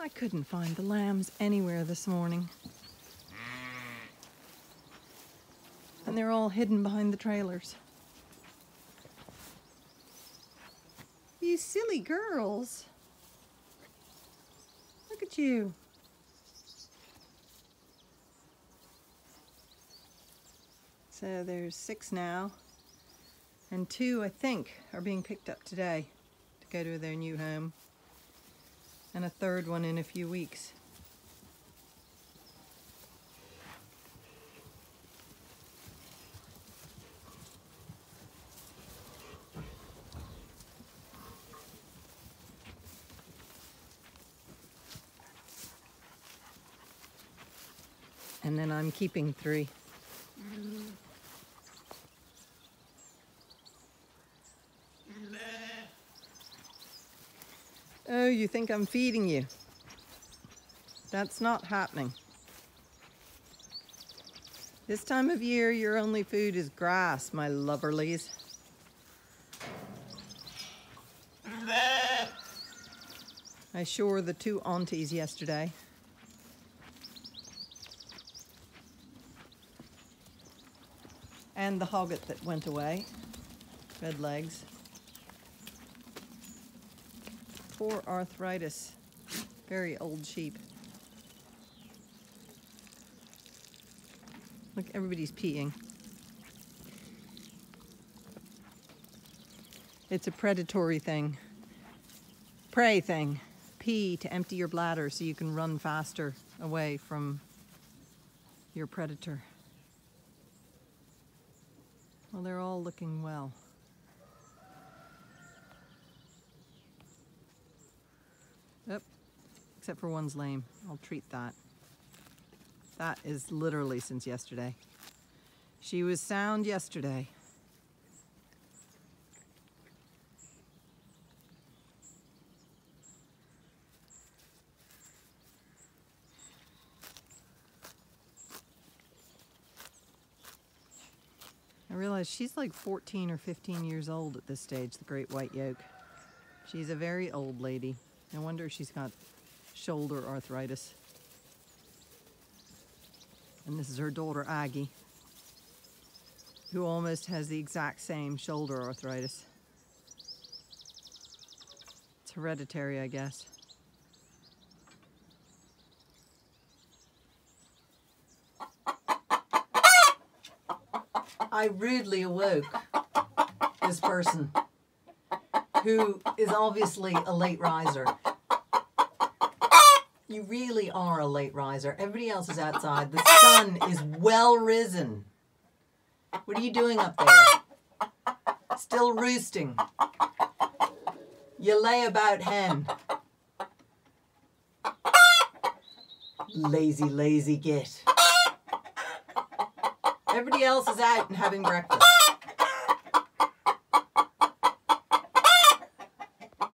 I couldn't find the lambs anywhere this morning. And they're all hidden behind the trailers. You silly girls. Look at you. So there's six now. And two, I think, are being picked up today to go to their new home and a third one in a few weeks. And then I'm keeping three. Oh, you think I'm feeding you? That's not happening. This time of year, your only food is grass, my loverlies. I shore the two aunties yesterday. And the hogget that went away, red legs. Poor arthritis, very old sheep. Look, everybody's peeing. It's a predatory thing, prey thing. Pee to empty your bladder so you can run faster away from your predator. Well, they're all looking well. Yep, except for one's lame. I'll treat that. That is literally since yesterday. She was sound yesterday. I realize she's like 14 or 15 years old at this stage, the great white yoke. She's a very old lady. No wonder if she's got shoulder arthritis. And this is her daughter, Aggie, who almost has the exact same shoulder arthritis. It's hereditary, I guess. I rudely awoke this person who is obviously a late riser. You really are a late riser. Everybody else is outside. The sun is well risen. What are you doing up there? Still roosting. You lay about hen. Lazy, lazy git. Everybody else is out and having breakfast.